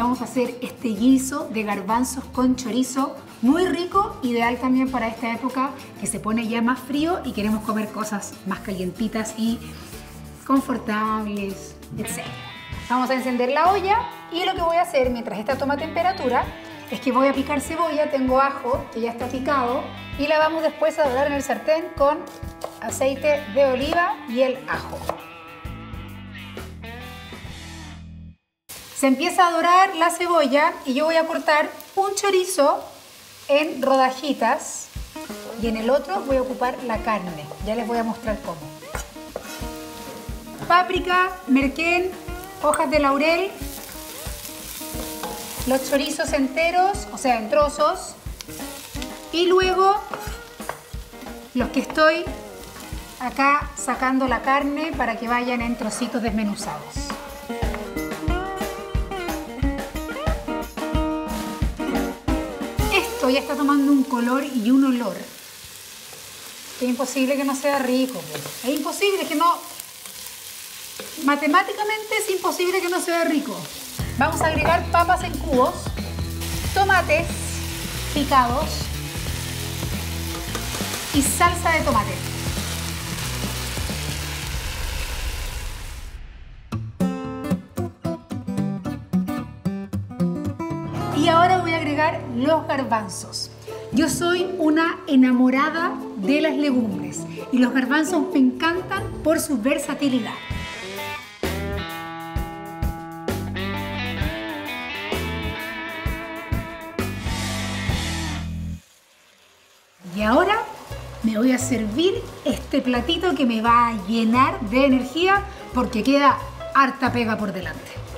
vamos a hacer este guiso de garbanzos con chorizo muy rico, ideal también para esta época que se pone ya más frío y queremos comer cosas más calientitas y confortables, etc. Vamos a encender la olla y lo que voy a hacer mientras esta toma temperatura es que voy a picar cebolla, tengo ajo que ya está picado y la vamos después a dorar en el sartén con aceite de oliva y el ajo. Se empieza a dorar la cebolla y yo voy a cortar un chorizo en rodajitas y en el otro voy a ocupar la carne. Ya les voy a mostrar cómo. Páprica, merquén, hojas de laurel, los chorizos enteros, o sea, en trozos, y luego los que estoy acá sacando la carne para que vayan en trocitos desmenuzados. Ya está tomando un color y un olor. Es imposible que no sea rico. Es imposible que no... Matemáticamente es imposible que no sea rico. Vamos a agregar papas en cubos, tomates picados y salsa de tomate. Y ahora voy a agregar los garbanzos. Yo soy una enamorada de las legumbres y los garbanzos me encantan por su versatilidad. Y ahora me voy a servir este platito que me va a llenar de energía porque queda harta pega por delante.